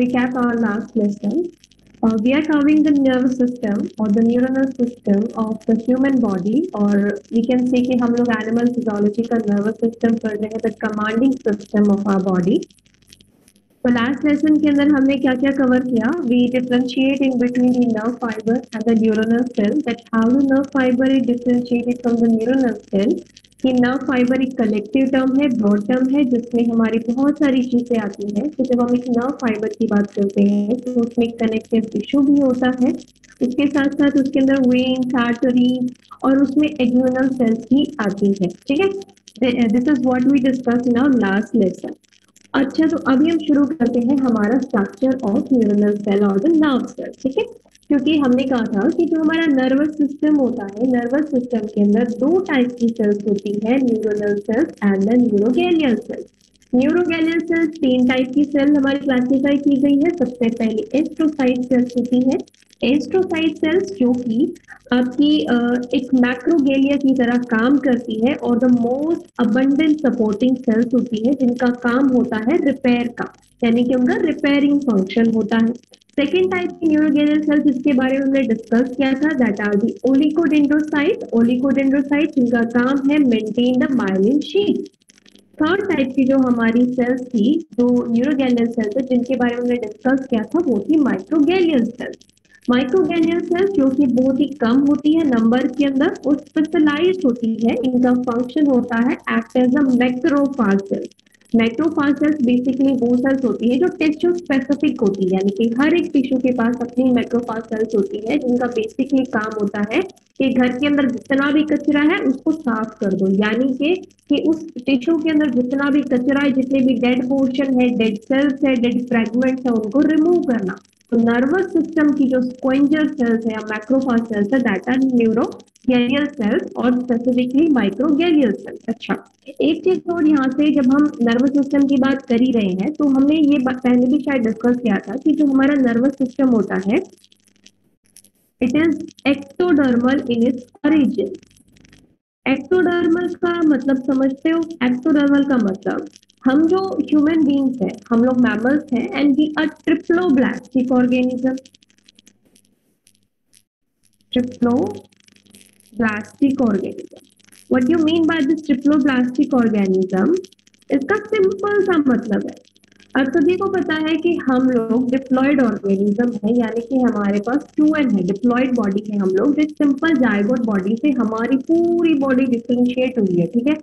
let's recap our last lesson. Uh, we are covering the nervous system or the neuronal system of the human body or we can say कि हम लोग animal physiology का nervous system पढ़ रहे हैं the commanding system of our body. तो last lesson के अंदर हमने क्या क्या कवर किया we differentiate in between the nerve fibre and the neuronal cell that how the nerve fibre is differentiated from the neuronal cell कि nerve fibre एक collective term है ब्रॉड टर्म है, जिसमें हमारी बहुत सारी चीज़ें आती हैं। तो जब हम एक नर्व फाइबर की बात करते हैं तो उसमें कनेक्टिव टिश्यू भी होता है। उसके साथ साथ उसके अंदर वेन्स आर्टरी और उसमें एक्सोनल सेल्स भी आती है। ठीक है? This is what we discuss in our last lesson अच्छा तो अभी हम शुरू करते हैं हमारा स्ट्रक्चर ऑफ़ न्यूरोनल सेल और द नर्व सेल ठीक है? क्योंकि हमने कहा था कि जो हमारा नर्वस सिस्टम होता है नर्वस सिस्टम के अंदर दो टाइप की सेल्स होती है neuronal cells and the neuroglial cells neuroglial cells तीन टाइप की सेल हमारी क्लासिफाई की गई है। सबसे पहले एस्ट्रोसाइट सेल्स होती है। एस्ट्रोसाइट सेल्स जो कि आपकी एक मैक्रोगेलिया की तरह काम करती है और the most abundant supporting cells होती है, जिनका काम होता है रिपेयर का। यानी कि उनका रिपेयरिंग फ़ंक्शन होता है। सेकेंड टाइप की न्यूरोगेनियल सेल जिसके बारे में हमने डिस्कस किया था दैट आर दी ओलिकोडेंड्रोसाइट ओलिकोडेंड्रोसाइट जिनका काम है maintain the myelin sheath third type की जो हमारी सेल्स थी, जो न्यूरोगेनियल सेल्स है, जिनके बारे में हमने डिस्कस किया था, वो थी माइक्रोगेलियल सेल्स माइक्रोगेनियल सेल्स जो कि बहुत ही कम होती है नंबर के अंदर और स्पेशलाइज होती है, इनका फ़ंक्शन होता है act as a macrophage cells macrophage cells basically वो सेल्स होती है जो टिश्यू स्पेसिफिक होती है, यानी कि हर एक टिश्यू के पास अपनी मैक्रोफाज सेल्स होती है, जिनका बेसिकली काम होता है कि घर के अंदर जितना भी कचरा है उसको साफ़ कर दो। यानी कि कि उस टिश्यू के अंदर जितना भी कचरा है, जितने भी डेड पोर्शन है डेड सेल्स है डेड फ्रेगमेंट्स है, उनको रिमूव करना। तो नर्वस सिस्टम की जो स्क्वेंजर सेल्स है या मैक्रोफाज सेल्स है दैट आर न्यूरो गैलियल सेल्स और स्पेसिफिकली माइक्रोगैलियल सेल्स अच्छा एक चीज़ और यहाँ से जब हम नर्वस सिस्टम की बात कर ही रहे हैं तो हमने ये पहले भी शायद डिस्कस किया था कि जो हमारा नर्वस सिस्टम होता है it is ectodermal in its origin ectodermal का मतलब समझते हो? एक्टोडर्मल का मतलब हम जो ह्यूमन बींग्स हैं, हम लोग मैमल्स हैं and we are triploblastic organism triploblastic organism what you mean by this triploblastic organism इसका सिंपल सा मतलब है। अब सभी को पता है कि हम लोग डिप्लॉयड ऑर्गेनिज्म है, यानी कि हमारे पास टू एन है डिप्लॉयड बॉडी है हम लोग जिस सिंपल जायगोट बॉडी से हमारी पूरी बॉडी डिफ्रेंशिएट हुई है, ठीक है?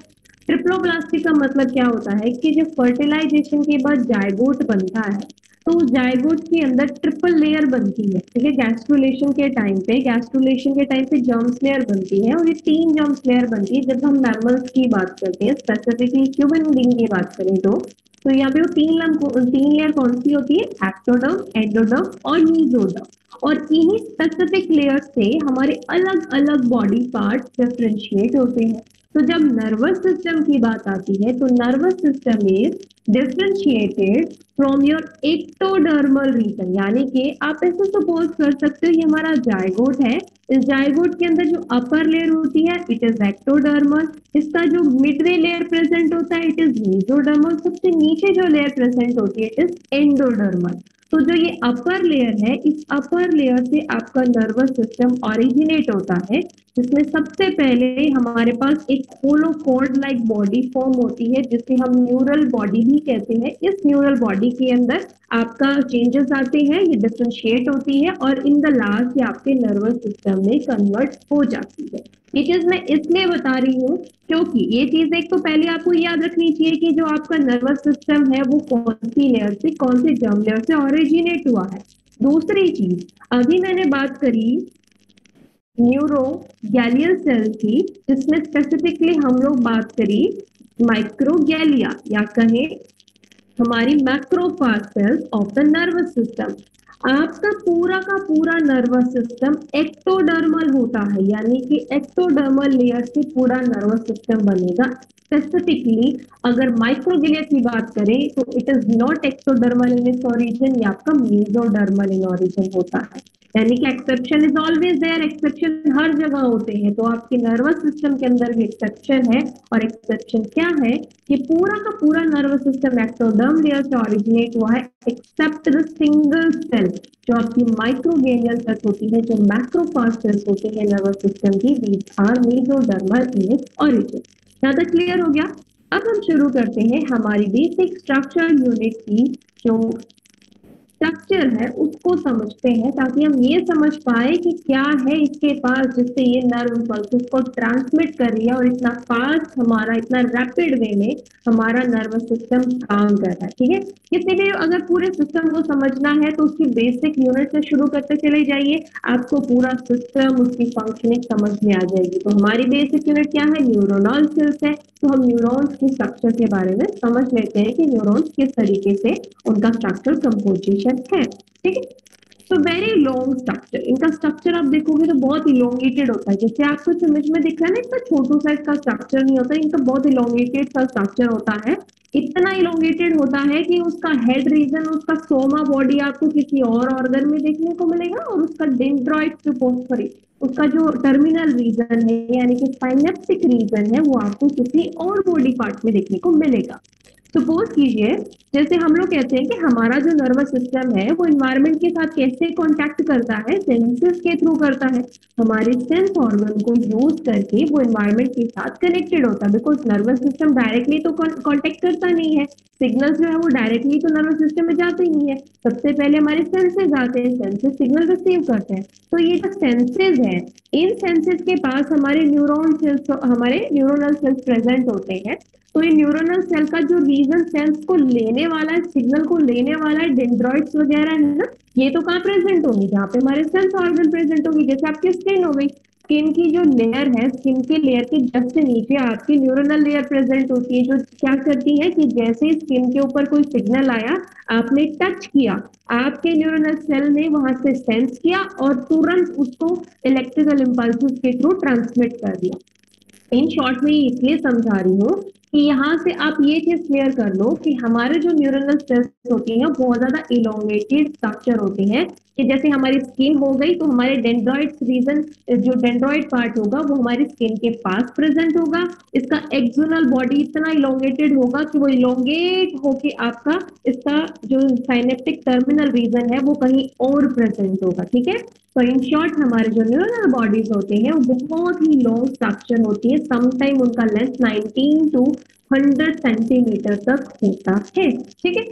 ट्रिप्लोब्लास्टिक का मतलब क्या होता है कि जो फर्टिलाइजेशन के बाद जायगोट बनता है तो जायगोट के अंदर ट्रिपल लेयर बनती है, ठीक है? गैस्ट्रुलेशन के टाइम पे गैस्ट्रुलेशन के टाइम पे जर्म्स लेयर बनती है और ये तीन जर्म्स लेयर बनती है। जब हम मैमल्स की बात करते हैं स्पेसिफिकली ह्यूमन बींग की बात करें तो तो यहाँ पे वो तीन लम तीन लेयर कौन सी होती है? एक्टोडर्म एंडोडर्म और मीजोडर्म और इन्हीं स्पेसिफिक लेयर से हमारे अलग अलग बॉडी पार्ट डिफ्रेंशिएट होते हैं। तो जब नर्वस सिस्टम की बात आती है तो nervous system is differentiated from your ectodermal region यानी कि आप ऐसे सपोज़ कर सकते हो, ये हमारा जायगोट है। इस जायगोट के अंदर जो अपर लेयर होती है इट इज़ एक्टोडर्मल इसका जो मिडवे लेयर प्रेजेंट होता है इट इज़ मीजोडर्मल सबसे नीचे जो लेयर प्रेजेंट होती है इट इज़ एंडोडर्मल तो जो ये अपर लेयर है, इस अपर लेयर से आपका नर्वस सिस्टम ऑरिजिनेट होता है, जिसमें सबसे पहले हमारे पास एक होलोकोड लाइक बॉडी फॉर्म होती है, जिसे हम न्यूरल बॉडी भी कहते हैं। इस न्यूरल बॉडी के अंदर आपका चेंजेस आते हैं, ये डिफ्रेंशिएट होती है और इन द लास्ट ये आपके नर्वस सिस्टम में कन्वर्ट हो जाती है। ये चीज़ मैं इसलिए बता रही हूँ क्योंकि ये चीज़ एक तो पहले आपको याद रखनी चाहिए कि जो आपका नर्वस सिस्टम है, वो कौन सी लेयर से, कौन से जर्म लेयर से ऑरिजिनेट हुआ है। दूसरी चीज़, अभी मैंने बात करी न्यूरो गैलियल सेल की, जिसमें स्पेसिफिकली हम लोग बात करी माइक्रोगैलिया या कहें हमारी macrophage cells of the nervous system आपका पूरा का पूरा नर्वस सिस्टम एक्टोडर्मल होता है, यानी कि एक्टोडर्मल लेयर से पूरा नर्वस सिस्टम बनेगा। स्पेसिफिकली अगर माइक्रोगिलिया की बात करें तो it is not ectodermal in its origin या आपका मीजोडर्मल इन ओरिजिन होता है। यानी कि exception is always there exception हर जगह होते हैं। तो आपके नर्वस सिस्टम के अंदर भी एक्सेप्शन है, और एक्सेप्शन क्या है? कि पूरा का पूरा नर्वस सिस्टम एक्टोडर्म लेयर से ऑरिजिनेट हुआ है एक्सेप्ट द सिंगल सेल जो आपकी माइक्रोगेनियल सेल्स होती है, जो मैक्रोफास्ट सेल्स होते हैं नर्वस सिस्टम की these are mesodermal in its यहाँ ज़्यादा क्लियर हो गया? अब हम शुरू करते हैं हमारी बेसिक स्ट्रक्चर यूनिट की जो स्ट्रक्चर है, उसको समझते हैं ताकि हम ये समझ पाए कि क्या है इसके पास जिससे ये नर्व इम्पल्स को ट्रांसमिट कर रही है और इतना फास्ट हमारा, इतना रैपिड वे में हमारा नर्वस सिस्टम काम कर रहा है, ठीक है? इसीलिए अगर पूरे सिस्टम को समझना है तो उसकी बेसिक यूनिट से शुरू करते चले जाइए, आपको पूरा सिस्टम उसकी फंक्शनिंग समझ में आ जाएगी। तो हमारी बेसिक यूनिट क्या है? न्यूरोनल सेल्स है। तो हम न्यूरॉन्स के स्ट्रक्चर के बारे में समझ लेते हैं कि न्यूरॉन्स किस तरीके से उनका स्ट्रक्चर कंपोजिशन है ठीक है? तो वेरी लॉन्ग स्ट्रक्चर इनका स्ट्रक्चर आप देखोगे तो बहुत इलोंगेटेड होता है। जैसे आपको इमेज में दिख रहा है ना, इतना छोटू साइज़ का स्ट्रक्चर नहीं होता, इनका बहुत इलोंगेटेड सा स्ट्रक्चर होता है। इतना इलोंगेटेड होता है कि उसका हेड रीजन उसका सोमा बॉडी आपको किसी और ऑर्गन में देखने को मिलेगा और उसका डेंड्रॉइड सॉरी उसका जो टर्मिनल रीजन है, यानी कि साइनेप्टिक रीजन है, वो आपको किसी और बॉडी पार्ट में देखने को मिलेगा। सपोज़ कीजिए, जैसे हम लोग कहते हैं कि हमारा जो नर्वस सिस्टम है, वो इन्वायरमेंट के साथ कैसे कांटेक्ट करता है सेंसेस के थ्रू करता है। हमारे सेंस ऑर्गन को यूज़ करके वो इन्वायरमेंट के साथ कनेक्टेड होता है बिकॉज़ नर्वस सिस्टम डायरेक्टली तो कांटेक्ट करता नहीं है। सिग्नल जो है वो डायरेक्टली तो नर्वस सिस्टम में जाते ही है। सबसे पहले हमारे सेंसेस आते हैं सेंसेस सिग्नल रिसीव करते हैं। तो ये जो सेंसेस है, इन सेंसेस के पास हमारे न्यूरोन सेल्स हमारे न्यूरोनल सेल्स प्रेजेंट होते हैं। तो ये न्यूरोनल सेल का जो रीजन सेल्स को लेने वाला है सिग्नल को लेने वाला है डेंड्रॉइड्स वगैरह है ना, ये तो कहाँ प्रेजेंट होंगे? जहाँ पे हमारे सेल्स ऑर्गन प्रेजेंट होगी, जैसे आपकी स्किन हो गई। स्किन की जो लेयर है स्किन के लेयर के जस्ट नीचे आपकी न्यूरोनल लेयर प्रेजेंट होती है, जो क्या करती है कि जैसे स्किन के ऊपर कोई सिग्नल आया, आपने टच किया, आपके न्यूरोनल सेल ने वहाँ से सेंस किया और तुरंत उसको इलेक्ट्रिकल इम्पल्स के थ्रू ट्रांसमिट कर दिया। इन शॉर्ट में इसलिए समझा रही हूँ कि यहाँ से आप ये चीज़ क्लियर कर लो कि हमारे जो न्यूरल सेल्स होती हैं, बहुत ज़्यादा इलोंगेटेड स्ट्रक्चर होती हैं कि जैसे हमारी स्किन हो गई तो हमारे डेंड्रॉइड रीजन जो डेंड्रॉइड पार्ट होगा, वो हमारी स्किन के पास प्रेजेंट होगा। इसका एक्सोनल बॉडी इतना इलोंगेटेड होगा कि वो इलोंगेट होके आपका इसका जो साइनेप्टिक टर्मिनल रीजन है, वो कहीं और प्रेजेंट होगा, ठीक है? तो इन शॉर्ट हमारे जो न्यूरल बॉडीज होते हैं, वो बहुत ही लॉन्ग स्ट्रक्चर होती है। समटाइम उनका लेंथ 19 टू 100 सेंटीमीटर तक होता है, ठीक है?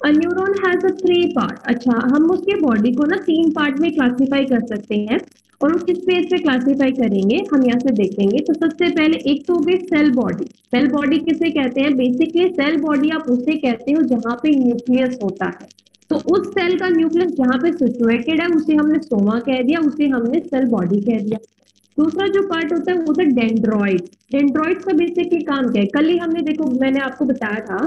A neuron has a three part अच्छा हम उसके बॉडी को ना तीन पार्ट में क्लासिफाई कर सकते हैं और उस किस बेस पे क्लासिफाई करेंगे, हम यहाँ से देखेंगे। तो सबसे पहले एक तो हो गई सेल बॉडी सेल बॉडी किसे कहते हैं? बेसिकली सेल बॉडी आप उसे कहते हो जहाँ पे न्यूक्लियस होता है। तो उस सेल का न्यूक्लियस जहाँ पे सिचुएटेड है, उसे हमने सोमा कह दिया, उसे हमने सेल बॉडी कह दिया। दूसरा जो पार्ट होता है वो होता है डेंड्रॉइड डेंड्रॉइड का बेसिकली काम क्या है? कल ही हमने देखो, मैंने आपको बताया था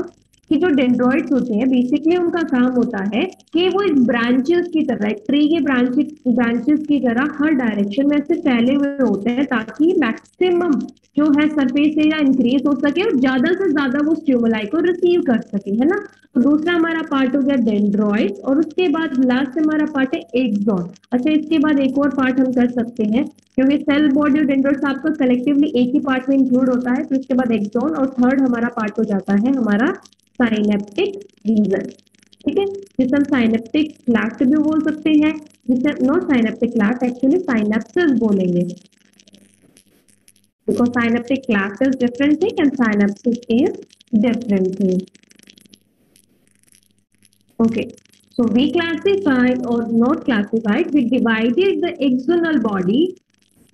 कि जो डेंड्रॉइड्स होते हैं बेसिकली उनका काम होता है कि वो एक ब्रांचेस की तरह ट्री के ब्रांचेस ब्रांचेस की तरह हर डायरेक्शन में से फैले हुए होते हैं ताकि मैक्सिमम जो है सरफेस एरिया इंक्रीज हो सके और ज़्यादा से ज़्यादा वो स्ट्यूमुलाई को रिसीव कर सके, है ना? तो दूसरा हमारा पार्ट हो गया डेंड्रॉइड और उसके बाद लास्ट हमारा पार्ट है एक्सॉन अच्छा इसके बाद एक और पार्ट हम कर सकते हैं, क्योंकि सेल बॉडी और डेंड्रॉइड आपका कलेक्टिवली एक ही पार्ट में इंक्लूड होता है तो इसके बाद एक्सॉन और थर्ड हमारा पार्ट हो जाता है हमारा साइनेप्टिक रीजन ठीक है? जिसे हम साइनेप्टिक लैक्ट भी बोल सकते हैं, जिसे not synaptic cleft actually synapsis बोलेंगे। Because synaptic cleft is different thing and synapsis is different thing okay so we classified और not classified we divided the external body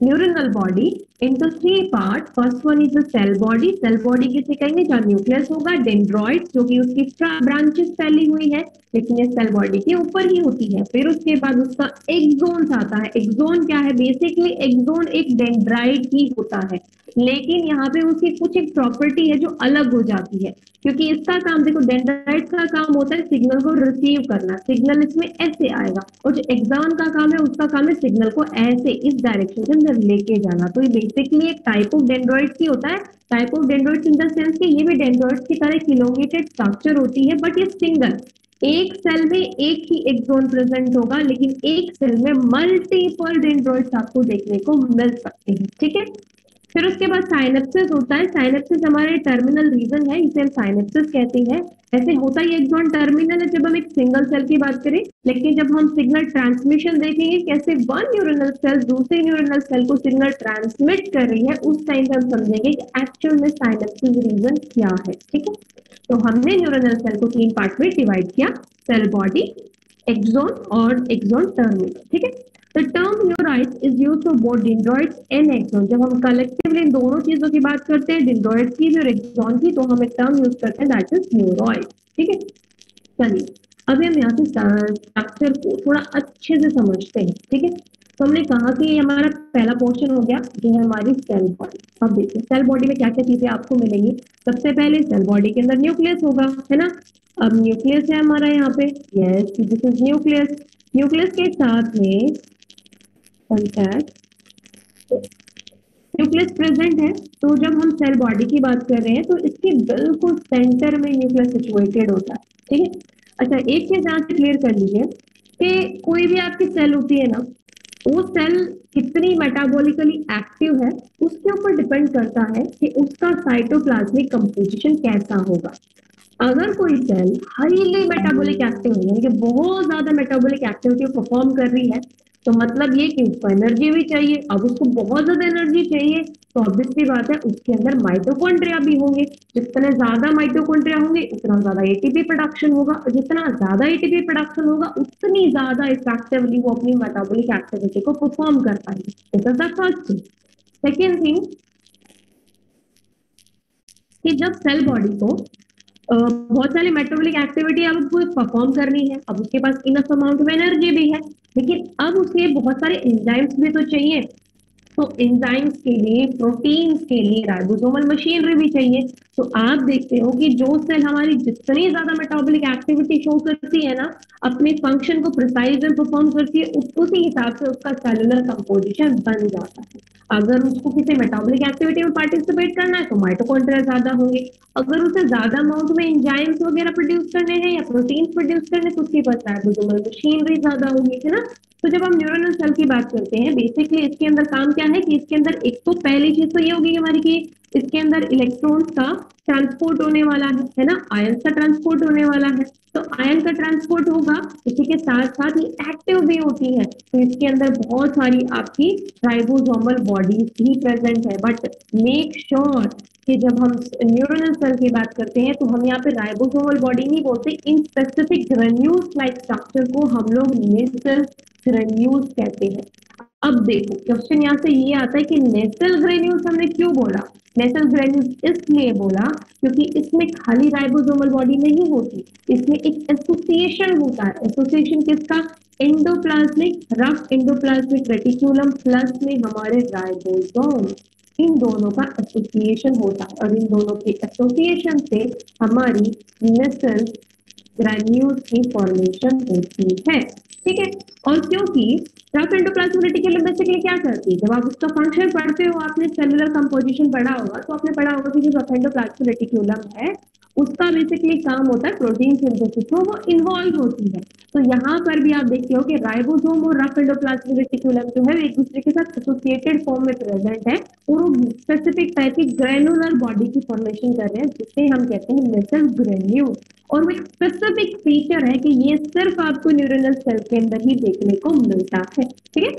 neuronal body into three parts first one is the cell body cell body किसे कहेंगे? जहाँ nucleus होगा, dendroid, जो कि उसकी branches फैली हुई है, लेकिन ये सेल बॉडी के ऊपर ही होती है। फिर उसके बाद उसका एक्सोन आता है। एक्सोन क्या है? बेसिकली एक्सोन एक डेंड्राइड ही होता है। लेकिन यहाँ पे उसकी कुछ एक प्रॉपर्टी है जो अलग हो जाती है। क्योंकि इसका काम, देखो डेंड्राइड का काम होता है सिग्नल को रिसीव करना। सिग्नल इसमें ऐसे आएगा। और जो एग्ज़ाम का काम है, उसका काम है सिग्नल को ऐसे इस डायरेक्शन के अंदर लेके जाना। तो ये बेसिकली एक टाइप ऑफ़ डेंड्रॉइड ही होता है। Type of dendroid in the sense कि ये भी डेंड्रॉइड की तरह किलोमीटेड स्ट्रक्चर होती है बट ये सिंगल एक सेल में एक ही एक्सोन प्रेजेंट होगा, लेकिन एक सेल में मल्टीपल डेंड्रॉइड्स आपको देखने को मिल सकते हैं। ठीक है? फिर उसके बाद साइनेप्सिस होता है। साइनेप्सिस हमारे टर्मिनल रीजन है, इसे हम साइनेप्सिस कहते हैं। ऐसे होता ही एक्सॉन टर्मिनल है, जब हम एक सिंगल सेल की बात करें, लेकिन जब हम सिग्नल ट्रांसमिशन देखेंगे, कैसे वन न्यूरोनल सेल दूसरे न्यूरोनल सेल को सिग्नल ट्रांसमिट कर रही है, उस टाइम पे हम समझेंगे कि एक्चुअल में साइनेप्सिस रीजन क्या है, ठीक है? तो हमने न्यूरोनल सेल को तीन पार्ट में डिवाइड किया सेल बॉडी एक्सोन और एक्सोन टर्मिनल ठीक है? The term neurites is used for both dendroids and axons. जब हम कलेक्टिवली इन दोनों चीज़ों की बात करते हैं डेंड्रॉइड की भी और एक्सॉन की तो हम एक टर्म यूज़ करते हैं दैट इज़ न्यूरॉइड ठीक है? चलिए, अभी हम यहाँ से स्ट्रक्चर को थोड़ा अच्छे से समझते हैं, ठीक है? तो हमने कहा कि ये हमारा पहला पोर्शन हो गया, जो है हमारी सेल बॉडी अब देखिए सेल बॉडी में क्या क्या चीज़ें आपको मिलेंगी? सबसे पहले सेल बॉडी के अंदर न्यूक्लियस होगा, है ना? अब न्यूक्लियस है हमारा यहाँ पे. Yes this is nucleus nucleus के साथ में कॉन्टैक्ट न्यूक्लियस प्रेजेंट है तो जब हम सेल बॉडी की बात कर रहे हैं तो इसके बिल्कुल सेंटर में न्यूक्लियस सिचुएटेड होता है, ठीक है? अच्छा एक चीज़ यहाँ से क्लियर कर लीजिए कि कोई भी आपकी सेल होती है ना, वो सेल कितनी मेटाबॉलिकली एक्टिव है, उसके ऊपर डिपेंड करता है कि उसका साइटोप्लाज्मिक कंपोजिशन कैसा होगा। अगर कोई सेल हाईली मेटाबॉलिक एक्टिव है, यानी कि बहुत ज़्यादा मेटाबॉलिक एक्टिविटी परफॉर्म कर रही है तो मतलब ये कि उसको एनर्जी भी चाहिए, अब उसको बहुत ज़्यादा एनर्जी चाहिए तो ऑब्वियसली बात है उसके अंदर माइटोकॉन्ड्रिया भी होंगे। जितने ज़्यादा माइटोकॉन्ड्रिया होंगे, उतना ज़्यादा एटीपी प्रोडक्शन होगा। जितना ज़्यादा एटीपी प्रोडक्शन होगा, उतनी ज़्यादा इफेक्टिवली वो अपनी मेटाबॉलिक एक्टिविटी को परफॉर्म कर पाएँगे। This is the first thing second thing कि जब सेल बॉडी को बहुत सारी मेटाबॉलिक एक्टिविटी अब परफॉर्म करनी है। अब उसके पास इनफ अमाउंट ऑफ़ एनर्जी भी है। लेकिन अब उसके बहुत सारे एंजाइम्स भी तो चाहिए। तो एंजाइम्स के लिए प्रोटीन्स के लिए राइबोसोमल मशीनरी भी चाहिए। तो आप देखते हो कि जो सेल हमारी जितनी ज़्यादा मेटाबॉलिक एक्टिविटी शो करती है ना, अपने फ़ंक्शन को प्रिसाइज में परफॉर्म करती है, उसी हिसाब से उसका सेलुलर कंपोजिशन बन जाता है। अगर उसको किसी मेटाबॉलिक एक्टिविटी में पार्टिसिपेट करना है तो माइटोकॉन्ड्रिया ज़्यादा होंगे। अगर उसे ज़्यादा अमाउंट में एंजाइम्स वगैरह प्रोड्यूस करने हैं या प्रोटीन्स प्रोड्यूस करने तो उसके पास राइबोसोमल मशीनरी ज़्यादा होगी, है ना? तो जब हम न्यूरोनल सेल की बात करते हैं बेसिकली इसके अंदर काम क्या है कि इसके अंदर एक तो पहली चीज़ तो ये होगी हमारी कि इसके अंदर इलेक्ट्रॉन्स का ट्रांसपोर्ट होने वाला है है ना? आयन का ट्रांसपोर्ट होने वाला है। तो आयन का ट्रांसपोर्ट होगा, इसी के साथ साथ ये एक्टिव भी होती है। तो इसके अंदर बहुत सारी आपकी राइबोसोमल बॉडीज भी प्रेजेंट है। बट मेक श्योर कि जब हम न्यूरोनल सेल की बात करते हैं तो हम यहाँ पे राइबोसोमल बॉडी नहीं बोलते, इन स्पेसिफिक ग्रेन्यूल्स लाइक स्ट्रक्चर को हम लोग नेसल ग्रेन्यूल्स कहते हैं। अब देखो क्वेश्चन यहाँ से ये आता है कि नेसल ग्रेन्यूल्स हमने क्यों बोला? नेसल ग्रेन्यूल्स इसलिए बोला क्योंकि इसमें खाली राइबोसोमल बॉडी नहीं होती, इसमें एक एसोसिएशन होता है। एसोसिएशन किसका? Endoplasmic rough endoplasmic reticulum plus में हमारे राइबोसोम इन दोनों का एसोसिएशन होता है। और इन दोनों के एसोसिएशन से हमारी नसल ग्रेन्यूल्स की फॉर्मेशन होती है। ठीक है? और क्योंकि रफ के लिए बेसिकली क्या करती है? जब आप उसका फ़ंक्शन पढ़ते हो, आपने सेलुलर कंपोजिशन पढ़ा होगा तो आपने पढ़ा होगा कि जो रफ एंडोप्लाज्मिक रेटिकुलम है उसका बेसिकली काम होता है प्रोटीन सिंथेसिस तो वो इन्वॉल्व होती है। तो यहाँ पर भी आप देखते हो कि राइबोसोम और रफ एंडोप्लाज्मिक रेटिकुलम जो है एक दूसरे के साथ एसोसिएटेड फॉर्म में प्रेजेंट है और वो स्पेसिफिक टाइप की ग्रेनुलर बॉडी की फॉर्मेशन कर रहे हैं जिसे हम कहते हैं मेसल ग्रेन्यूल और वो स्पेसिफिक फीचर है कि ये सिर्फ़ आपको न्यूरोनल सेल के अंदर ही देखने को मिलता है। ठीक है?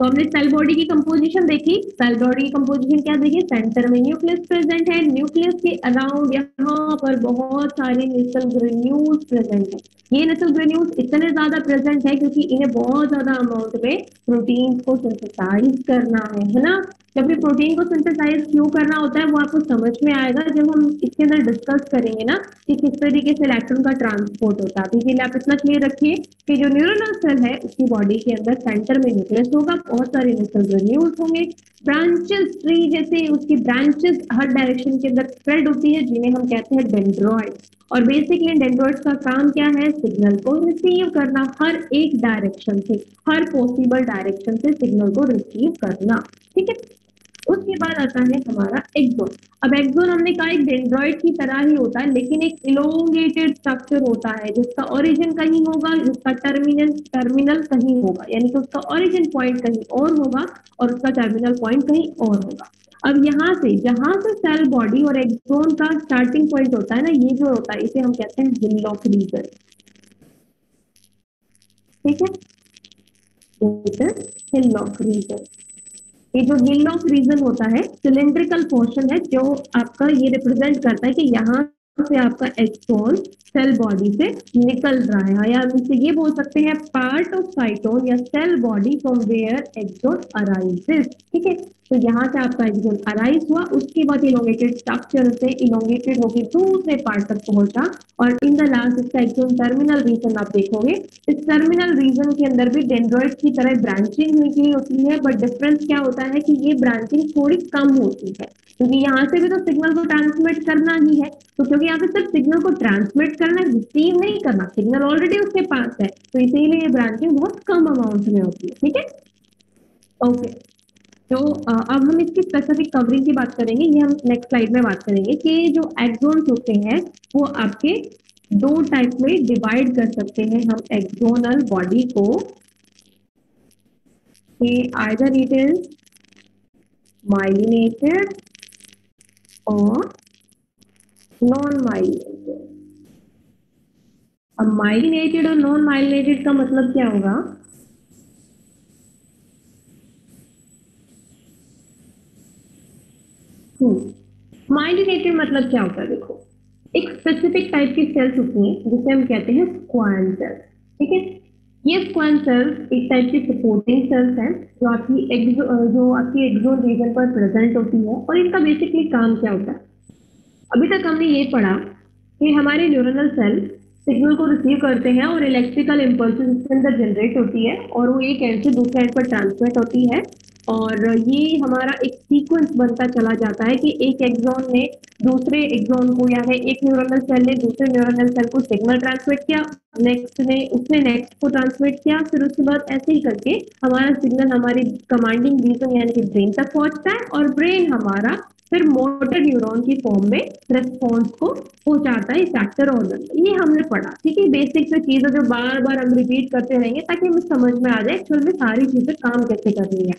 तो हमने सेल बॉडी की कंपोजिशन देखी। सेल बॉडी की कंपोजिशन क्या देखिए सेंटर में न्यूक्लियस प्रेजेंट है। न्यूक्लियस के अराउंड यहाँ पर बहुत सारे नेसल ग्रेन्यूल्स प्रेजेंट है। ये नेसल ग्रेन्यूज इतने ज़्यादा प्रेजेंट है क्योंकि इन्हें बहुत ज़्यादा अमाउंट में प्रोटीन को सिंथेसाइज करना है है ना? जब भी प्रोटीन को सिंथेसाइज क्यों करना होता है, वो आपको समझ में आएगा। जब हम इसके अंदर डिस्कस करेंगे ना कि किस तरीके से इलेक्ट्रॉन का ट्रांसपोर्ट होता है अभी के लिए आप इतना क्लियर रखिए कि जो न्यूरोनल सेल है, उसकी बॉडी के अंदर सेंटर में न्यूक्लियस होगा। बहुत सारे न्यूक्लियस ग्रेन्यूल्स होंगे। ब्रांचेस ट्री जैसे उसकी ब्रांचेस हर डायरेक्शन के अंदर स्प्रेड होती है, जिन्हें हम कहते हैं डेंड्रॉइड और बेसिकली डेंड्रॉइड्स का काम क्या है? सिग्नल को रिसीव करना, हर एक डायरेक्शन से, हर पॉसिबल डायरेक्शन से सिग्नल को रिसीव करना, ठीक है? उसके बाद आता है हमारा एक्सोन अब एक्सोन हमने कहा एक डेंड्रॉइड की तरह ही होता है, लेकिन एक इलोंगेटेड स्ट्रक्चर होता है, जिसका ओरिजिन कहीं होगा, जिसका टर्मिनल टर्मिनल कहीं होगा, यानी कि उसका ओरिजिन पॉइंट कहीं और होगा और उसका टर्मिनल पॉइंट कहीं और होगा। अब यहाँ से, जहाँ से सेल बॉडी और एक्सोन का स्टार्टिंग पॉइंट होता है ना, ये जो होता है, इसे हम कहते हैं हिलॉक रीजन ठीक है? ये जो हिल ऑफ़ रीजन होता है सिलेंड्रिकल पोर्शन है, जो आपका ये रिप्रेजेंट करता है कि यहाँ से आपका एक्सोन सेल बॉडी से निकल रहा है। या इसे ये बोल सकते हैं पार्ट ऑफ़ साइटोन या cell body from where axon arises ठीक है? तो यहाँ से आपका एक्सोन अराइज हुआ। उसके बाद इलोंगेटेड स्ट्रक्चर से इलोंगेटेड होकर दूसरे पार्ट तक पहुँचा। और इन द लास्ट इसका एक्सोन टर्मिनल रीजन आप देखोगे। इस टर्मिनल रीजन के अंदर भी डेंड्रॉइड की तरह ब्रांचिंग निकली होती है। बट डिफरेंस क्या होता है कि ये ब्रांचिंग थोड़ी कम होती है। क्योंकि यहाँ से भी तो सिग्नल को ट्रांसमिट करना ही है। तो क्योंकि यहाँ पे सिर्फ़ सिग्नल को ट्रांसमिट करना रिसीव नहीं करना। सिग्नल ऑलरेडी उसके पास है। तो इसीलिए ब्रांचिंग बहुत कम अमाउंट में होती है, ठीक है? ओके तो अब हम इसकी स्पेसिफिक कवरिंग की बात करेंगे। ये हम नेक्स्ट स्लाइड में बात करेंगे कि जो एक्सोन्स होते हैं, वो आपके दो टाइप में डिवाइड कर सकते हैं हम एक्सोनल बॉडी को। आइदर इट इज़ myelinated और नॉन माइलिनेटेड अब माइलिनेटेड और नॉन माइलिनेटेड का मतलब क्या होगा? माइलिनेटेड मतलब क्या होता है? देखो, एक स्पेसिफिक टाइप की सेल्स होती हैं, जिसे हम कहते हैं स्क्वान सेल्स ठीक है? ये स्क्वान सेल्स एक टाइप की सपोर्टिंग सेल्स हैं, जो आपकी एक्सो जो आपकी एक्सोन रीजन पर प्रेजेंट होती है, और इनका बेसिकली काम क्या होता है? अभी तक हमने ये पढ़ा कि हमारे न्यूरोनल सेल सिग्नल को रिसीव करते हैं और इलेक्ट्रिकल इम्पल्स इसके अंदर जनरेट होती है और वो एक एंड से दूसरे एंड पर ट्रांसमिट होती है। और ये हमारा एक सीक्वेंस बनता चला जाता है कि एक एक्सोन ने दूसरे एक्सोन को या है एक न्यूरोनल सेल ने दूसरे न्यूरोनल सेल को सिग्नल ट्रांसमिट किया नेक्स्ट ने उसने नेक्स्ट को ट्रांसमिट किया, फिर उसके बाद ऐसे ही करके हमारा सिग्नल हमारी कमांडिंग रीजन यानी कि ब्रेन तक पहुँचता है और ब्रेन हमारा फिर मोटर न्यूरॉन की फॉर्म में रेस्पॉन्स को पहुंचाता है फैक्टर ऑर्गन ये हमने पढ़ा, ठीक है? बेसिक से चीज़ें जो बार बार हम रिपीट करते रहेंगे ताकि हमें समझ में आ जाए एक्चुअल में सारी चीज़ें काम कैसे करनी है।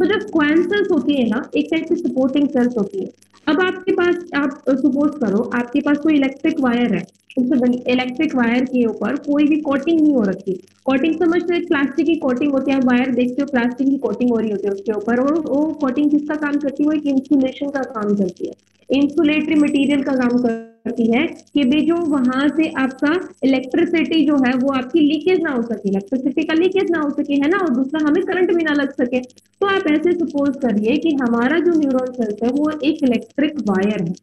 तो जब क्वेंसल्स होती है ना, एक टाइप की सपोर्टिंग सेल्स होती है, अब आपके पास, आप सपोज़ करो, आपके पास कोई इलेक्ट्रिक वायर है इलेक्ट्रिक वायर के ऊपर कोई भी कोटिंग नहीं हो रखी। कोटिंग समझ समझते हैं प्लास्टिक की कोटिंग होती है वायर देखते हो प्लास्टिक की कोटिंग हो रही होती है उसके ऊपर। और वो कोटिंग किसका काम करती है? वो एक इंसुलेशन का काम करती है। इंसुलेटरी मटेरियल का काम करती है कि भी जो वहाँ से आपका इलेक्ट्रिसिटी जो है, वो आपकी लीकेज ना हो सके। इलेक्ट्रिसिटी का लीकेज ना हो सके, है ना? और दूसरा, हमें करंट भी ना लग सके। तो आप ऐसे सपोज़ करिए कि हमारा जो न्यूरॉन सेल्स है, वो एक इलेक्ट्रिक वायर है।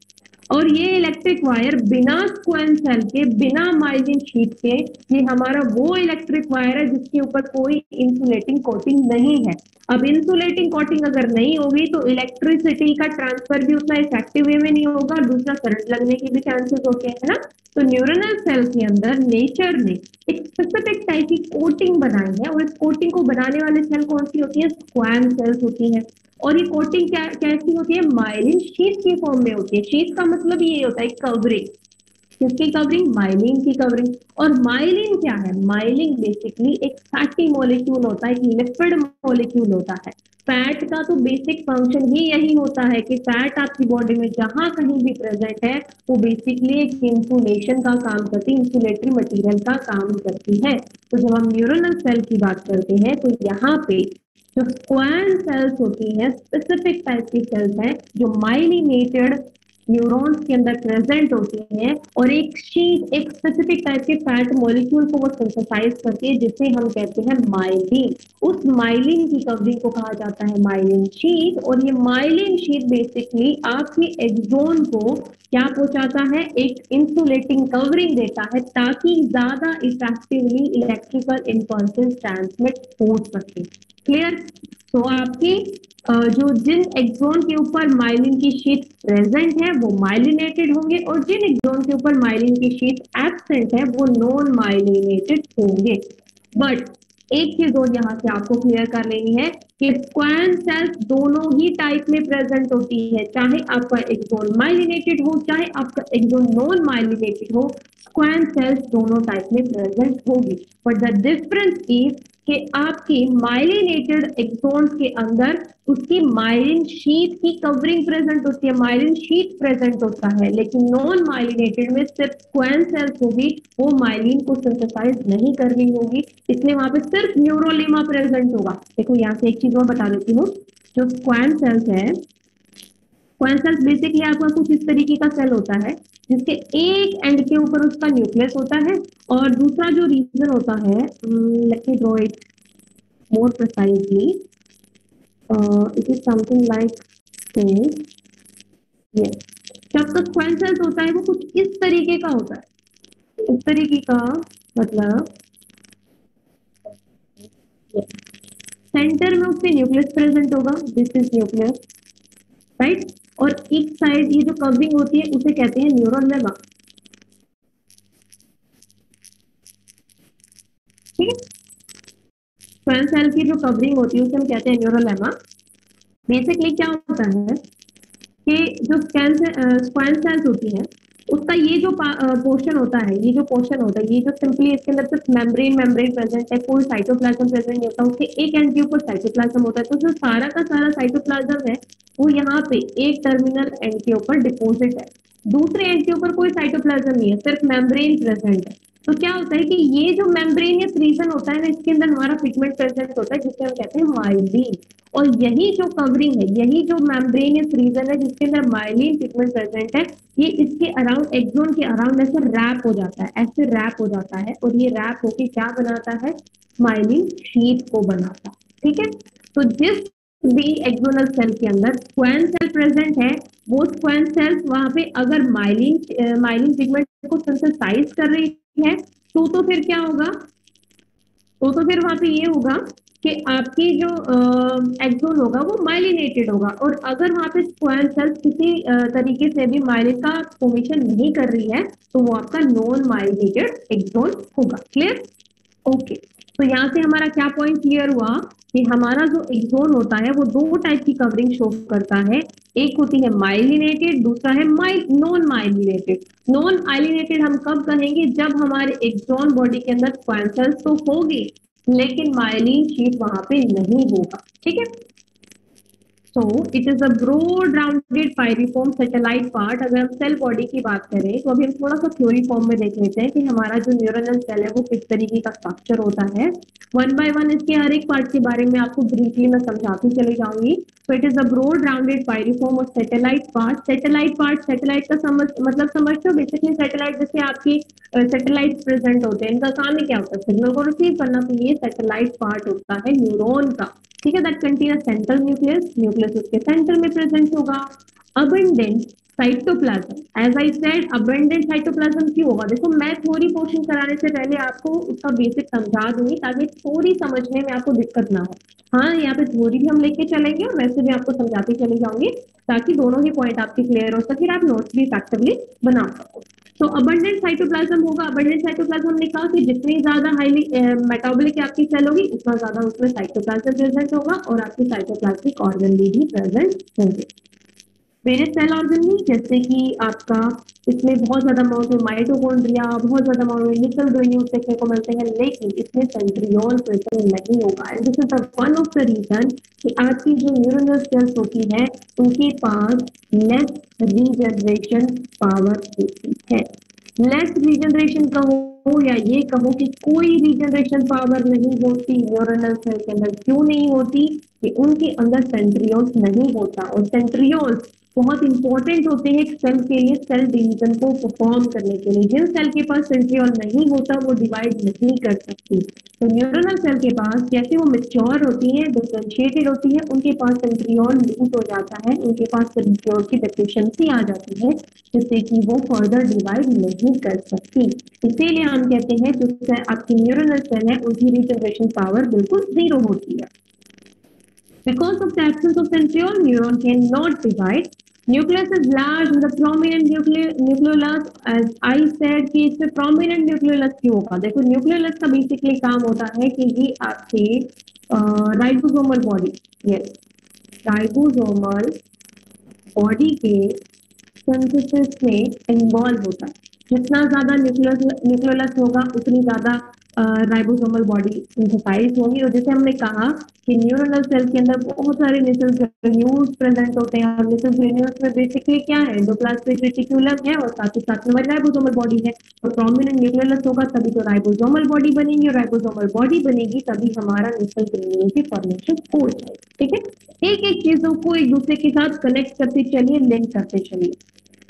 और ये इलेक्ट्रिक वायर बिना स्क्वेन सेल के, बिना माइलिन शीट के, ये हमारा वो इलेक्ट्रिक वायर है जिसके ऊपर कोई इंसुलेटिंग कोटिंग नहीं है। अब इंसुलेटिंग कोटिंग अगर नहीं होगी तो इलेक्ट्रिसिटी का ट्रांसफ़र भी उतना इफ़ेक्टिव वे में नहीं होगा, दूसरा करंट लगने के भी चांसेस होते हैं ना। तो न्यूरोनल सेल के अंदर नेचर ने एक स्पेसिफिक टाइप की कोटिंग बनाई है और इस कोटिंग को बनाने वाले सेल कौन सी होती है? स्क्वान सेल्स होती है। और ये कोटिंग क्या, कैसी होती है? माइलिन शीट की फॉर्म में होती है। शीट का मतलब ये होता है कवरिंग किसकी कवरिंग माइलिन की कवरिंग और माइलिन क्या है? माइलिन बेसिकली एक फैटी मॉलिक्यूल होता है, एक लिपिड मॉलिक्यूल होता है। फैट का तो बेसिक फ़ंक्शन ही यही होता है कि फैट आपकी बॉडी में जहाँ कहीं भी प्रेजेंट है, वो बेसिकली एक इंसुलेशन का काम करती है इंसुलेटरी मटेरियल का काम करती है। तो जब हम न्यूरोनल सेल की बात करते हैं तो यहाँ पे जो स्क्वायर सेल्स होती हैं स्पेसिफिक टाइप की सेल्स हैं, जो माइलिनेटेड न्यूरॉन्स के अंदर प्रेजेंट होती है, और एक शीट एक स्पेसिफिक टाइप के फैट मॉलिक्यूल को वो सिंथेसाइज करती है, जिसे हम कहते हैं माइलिन उस माइलिन की कवरिंग को कहा जाता है माइलिन शीट और ये माइलिन शीट बेसिकली आपके एक्सोन को क्या पहुंचाता है? एक इंसुलेटिंग कवरिंग देता है, ताकि ज़्यादा इफेक्टिवली इलेक्ट्रिकल इंपल्सेस ट्रांसमिट हो सके। क्लियर तो आपकी जो जिन एक्सोन के ऊपर माइलिन की शीट प्रेजेंट है, वो माइलिनेटेड होंगे और जिन एक्सोन के ऊपर माइलिन की शीट एबसेंट है, वो नॉन माइलिनेटेड होंगे। बट एक चीज़ और यहाँ से आपको क्लियर कर लेनी है कि स्क्वान सेल्स दोनों ही टाइप में प्रेजेंट होती है। चाहे आपका एक्सोन माइलिनेटेड हो, चाहे आपका एक्सोन नॉन माइलिनेटेड हो स्क्वान सेल्स दोनों टाइप में प्रेजेंट होगी। बट द डिफरेंस इज़ कि आपकी माइलिनेटेड एक्सोन्स के अंदर उसकी माइलिन शीट की कवरिंग प्रेजेंट होती है माइलिन शीट प्रेजेंट होता है, लेकिन नॉन माइलिनेटेड में सिर्फ़ स्क्वान सेल्स होगी वो माइलिन को सिंथेसाइज नहीं कर रही होगी, इसलिए वहाँ पे सिर्फ़ न्यूरोलिमा प्रेजेंट होगा। देखो, यहाँ से एक चीज़ और बता देती हूँ, जो स्क्वान सेल्स है स्क्वान सेल्स बेसिकली आपका कुछ इस तरीके का सेल होता है जिसके एक एंड के ऊपर उसका न्यूक्लियस होता है और दूसरा जो रीजन होता है it more precisely it is something like जब तक क्वेन सेल्स होता है, वो कुछ इस तरीके का होता है। इस तरीके का मतलब सेंटर में उसके न्यूक्लियस प्रेजेंट होगा। दिस इज़ न्यूक्लियस राइट और एक साइड ये जो कवरिंग होती है, उसे कहते हैं न्यूरल लेमा सेल की जो कवरिंग होती है, उसे हम कहते हैं न्यूरल बेसिकली क्या होता है कि जो स्कैन स्क्वान सेल्स होती है उसका ये जो पोर्शन होता है, ये जो पोर्शन होता है, ये जो सिंपली इसके अंदर सिर्फ़ मेम्ब्रेन मेम्ब्रेन प्रेजेंट है कोई साइटोप्लाज्म प्रेजेंट नहीं होता, उसके एक एंड के ऊपर साइटोप्लाज्म होता है तो जो सारा का सारा साइटोप्लाज्म है, वो यहाँ पे एक टर्मिनल एंड के ऊपर डिपोजिट है। दूसरे एंड के ऊपर कोई साइटोप्लाज्म नहीं है, सिर्फ़ मेम्ब्रेन प्रेजेंट है। तो क्या होता है कि ये जो मेम्ब्रेनियस रीजन होता है ना, इसके अंदर हमारा पिगमेंट प्रेजेंट होता है, जिसे हम कहते हैं माइलिन और यही जो कवरिंग है, यही जो मेम्ब्रेनियस रीजन है जिसके अंदर माइलिन पिगमेंट प्रेजेंट है, ये इसके अराउंड एक्सोन के अराउंड ऐसे रैप हो जाता है, ऐसे रैप हो जाता है और ये रैप होके क्या बनाता है? माइलिन शीट को बनाता है, ठीक है? तो जिस भी एक्सोनल सेल के अंदर स्क्वान सेल प्रेजेंट है, वो स्क्वान सेल्स वहाँ पे अगर माइलिन माइलिन पिगमेंट को सिंथेसाइज कर रही है तो तो फिर क्या होगा? तो तो फिर वहाँ पे ये होगा कि आपकी जो एक्सोन होगा वो माइलिनेटेड होगा। और अगर वहाँ पे स्क्वान सेल्स किसी तरीके से भी माइलिन का फॉर्मेशन नहीं कर रही है तो वो आपका नॉन माइलिनेटेड एक्सोन होगा। क्लियर ओके तो यहाँ से हमारा क्या पॉइंट क्लियर हुआ? कि हमारा जो एक्सोन होता है, वो दो टाइप की कवरिंग शो करता है। एक होती है माइलिनेटेड दूसरा है myel non myelinated non myelinated हम कब कहेंगे? जब हमारे एक्सोन बॉडी के अंदर क्वेंसल्स तो होगी। लेकिन माइलिन शीट वहाँ पे नहीं होगा ठीक है? So it is a broad rounded piriform satellite part अगर हम सेल बॉडी की बात करें तो अभी हम थोड़ा सा थ्योरी फॉर्म में देख लेते हैं कि हमारा जो न्यूरोनल सेल है, वो किस तरीके का स्ट्रक्चर होता है। वन बाय वन इसके हर एक पार्ट के बारे में आपको ब्रीफली मैं समझाती चली जाऊँगी। So it is a broad rounded piriform और satellite part satellite part satellite का समझ मतलब समझते हो बेसिकली सैटेलाइट जैसे आपकी सैटेलाइट प्रेजेंट होते हैं। इनका काम ही क्या? होता है सिग्नल को रिसीव करना। तो ये सैटेलाइट पार्ट होता है न्यूरोन का। ठीक है that contain central nucleus nucleus उसके सेंटर में प्रेजेंट होगा। Abundant cytoplasm as I said abundant cytoplasm क्यों होगा? देखो, मैं थोड़ी पोर्शन कराने से पहले आपको उसका बेसिक समझा दूँगी, ताकि थोड़ी समझने में आपको दिक्कत ना हो। हाँ यहाँ पे थोड़ी भी हम लेके चलेंगे और वैसे भी आपको समझाती चली जाऊँगी, ताकि दोनों ही पॉइंट आपके क्लियर हो सके आप नोट्स भी इफेक्टिवली बना सको। तो अबंडेंट साइटोप्लाज्म होगा। अबंडेंट साइटोप्लाज्म हमने कहा कि जितनी ज़्यादा हाईली मेटाबॉलिक आपकी सेल होगी उतना ज़्यादा उसमें साइटोप्लाज्म प्रेजेंट होगा और आपकी साइटोप्लाज्मिक ऑर्गन भी, भी प्रेजेंट होंगे। मेरे सेल ऑर्गन में जैसे कि आपका इसमें बहुत ज़्यादा अमाउंट में माइटोकॉन्ड्रिया बहुत ज़्यादा अमाउंट में निकल ग्रेन्यूल्स देखने को मिलते हैं, लेकिन इसमें सेंट्रियोल प्रेजेंट नहीं होगा। And this is the one of the region कि आज की जो न्यूरोनल सेल्स होती है, उनके पास लेस रीजनरेशन पावर होती है। लेस रीजनरेशन कहो या ये कहो कि कोई रीजनरेशन पावर नहीं होती न्यूरोनल सेल के अंदर। क्यों नहीं होती? कि उनके अंदर सेंट्रियोल्स नहीं होता। और सेंट्रियोल्स बहुत इंपॉर्टेंट होते हैं सेल के लिए सेल डिवीज़न को परफॉर्म करने के लिए। जिन सेल के पास सेंट्रियोल नहीं होता वो डिवाइड नहीं कर सकती। तो न्यूरोनल सेल के पास जैसे वो मेच्योर होती है डिफ्रेंशिएटेड होती है उनके पास सेंट्रियोल लूज हो जाता है। उनके पास सेंट्रियोल की डेफिशिएंसी आ जाती है जिससे कि वो फर्दर डिवाइड नहीं कर सकती। इसीलिए हम कहते हैं जो आपकी न्यूरोनल सेल है उनकी रिजनरेशन पावर बिल्कुल ज़ीरो होती है। Because of the absence of centriole, neuron cannot divide. Nucleus is large and the prominent nucleolus, as I said, कि इसमें prominent nucleolus क्यों होगा देखो nucleolus का basically काम होता है कि ये आपके ribosomal body yes ribosomal body के सिंथेसिस में इन्वॉल्व होता है जितना ज़्यादा न्यूक्लियस न्यूक्लियोलस होगा उतनी ज़्यादा राइबोसोमल बॉडी सिंथेसाइज होंगी। और जैसे हमने कहा कि न्यूरोनल सेल के अंदर बहुत सारे नेसल ग्रेन्यूल्स प्रेजेंट होते हैं। और नेसल ग्रेन्यूल्स में बेसिकली क्या है? एंडोप्लाज्मिक रेटिकुलम है और साथ ही साथ में राइबोसोमल बॉडी है। और प्रोमिनेंट न्यूक्लियस होगा, तभी तो राइबोसोमल बॉडी बनेगी। और राइबोसोमल बॉडी बनेगी, तभी हमारा नेसल ग्रेन्यूल की फॉर्मेशन हो जाएगी। ठीक है? एक एक चीज़ों को एक दूसरे के साथ कनेक्ट करते चलिए लिंक करते चलिए।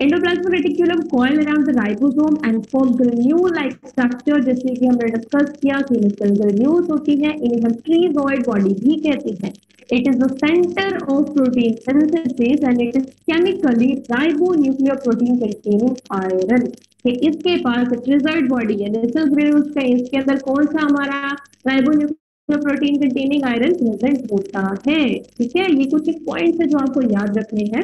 Endoplasmic reticulum coil around the ribosome and form granule like, structure जैसे कि हमने डिस्कस किया कि निकल ग्रेन्यूल्स होती है। इन्हें हम ट्रीजॉइड बॉडी भी कहते हैं। It is the center of protein synthesis and it is chemically ribonucleoprotein containing iron. कि इसके पास ट्रीजॉइड बॉडी है। निकल ग्रेन्यूल्स का इसके अंदर कौन सा हमारा राइबोन्यूक्लियोप्रोटीन कंटेनिंग आयरन प्रेजेंट होता है। ठीक है? ये कुछ एक पॉइंट्स है जो आपको याद रखने हैं।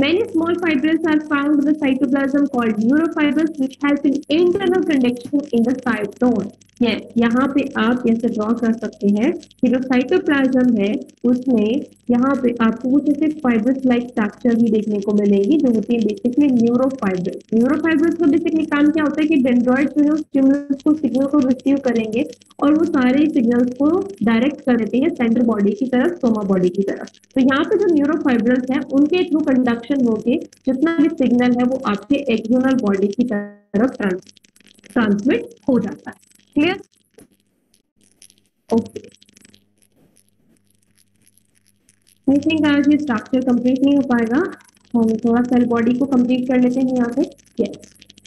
Many small fibrils are found in the cytoplasm called neurofibrils which help in internal conduction in the cytosol. yes, यहाँ पे आप ऐसे ड्रॉ कर सकते हैं कि जो साइटोप्लाज्म है उसमें यहाँ पे आपको कुछ ऐसे फाइब्रस लाइक स्ट्रक्चर भी देखने को मिलेगी, जो होती है बेसिकली न्यूरोफाइब्रस न्यूरोफाइब्रस का बेसिकली काम क्या होता है कि डेंड्रॉइड जो है स्टिमुलस को सिग्नल को रिसीव करेंगे और वो सारे सिग्नल्स को डायरेक्ट कर देते हैं सेंट्रल बॉडी की तरफ़ सोमा बॉडी की तरफ़. तो यहाँ पे जो न्यूरो न्यूरोफाइब्रस है, उनके थ्रू कंडक्शन होके जितना भी सिग्नल है, वो आपके एक्सोनल बॉडी की तरफ़ ट्रांसमिट हो जाता है. Clear okay I I think ये स्ट्रक्चर कंप्लीट नहीं हो पाएगा। हम थोड़ा सेल बॉडी को कंप्लीट कर लेते हैं यहाँ पे।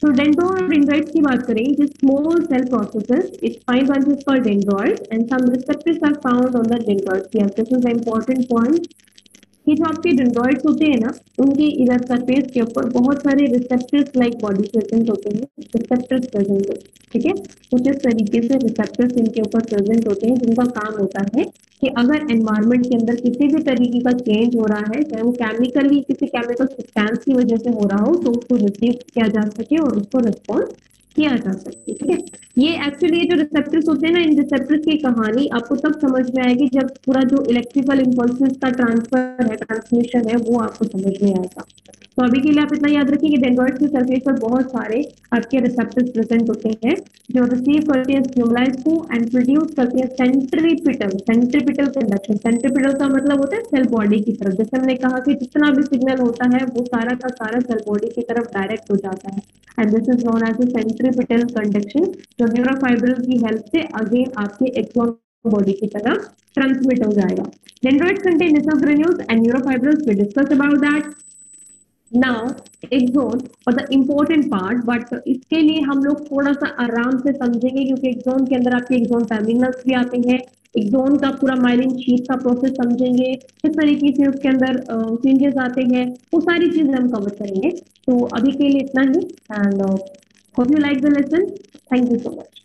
तो डेंड्रो और डेंड्राइड की बात करें जो small cell process it fine bunch is dendroid and some receptors are found on the dendroid yes this is a important point कि जो आपके डेंड्रॉइड्स होते हैं ना, उनके इधर सरफेस के ऊपर बहुत सारे रिसेप्टर्स लाइक बॉडी प्रेजेंट होते हैं रिसेप्टर्स प्रेजेंट होते हैं, ठीक है? कुछ इस तरीके से रिसेप्टर्स इनके ऊपर प्रेजेंट होते हैं, जिनका काम होता है कि अगर एनवायरमेंट के अंदर किसी भी तरीके का चेंज हो रहा है, चाहे वो केमिकली किसी केमिकल सब्सटेंस की वजह से हो रहा हो तो उसको रिसीव किया जा सके और उसको रिस्पॉन्स किया जा सकती है, ठीक है? ये एक्चुअली जो रिसेप्टर्स होते हैं ना, इन रिसेप्टर्स की कहानी आपको तब समझ में आएगी जब पूरा जो इलेक्ट्रिकल इम्पल्सिस का ट्रांसफ़र है ट्रांसमिशन है, वो आपको समझ में आएगा। तो अभी के लिए आप इतना याद रखिए कि डेंड्रॉइड के सरफेस पर बहुत सारे आपके रिसेप्टर्स प्रेजेंट होते हैं, जो रिसीव करते हैं स्टिमुलाइज को एंड प्रोड्यूस करते हैं सेंट्रीपिटल सेंट्रीपिटल कंडक्शन सेंट्रीपिटल का मतलब होता है सेल बॉडी की तरफ़। जैसे हमने कहा कि जितना भी सिग्नल होता है, वो सारा का सारा सेल बॉडी की तरफ़ डायरेक्ट हो जाता है। And this is known as a centripetal conduction जो न्यूरोफाइब्रल की हेल्प से अगेन आपके एक्सोन बॉडी की तरफ़ ट्रांसमिट हो जाएगा। Dendroid contain Nissl granules and neurofibrils we discuss about that now axon और द इम्पोर्टेंट पार्ट बट इसके लिए हम लोग थोड़ा सा आराम से समझेंगे, क्योंकि एक्सोन के अंदर आपके एक्सोन टर्मिनल्स भी आते हैं। एक्सोन का पूरा माइलिन शीट का प्रोसेस समझेंगे, किस तरीके से उसके अंदर चेंजेस आते हैं, वो सारी चीज़ें हम कवर करेंगे। तो अभी के लिए इतना ही and Hope you like the lesson. Thank you so much.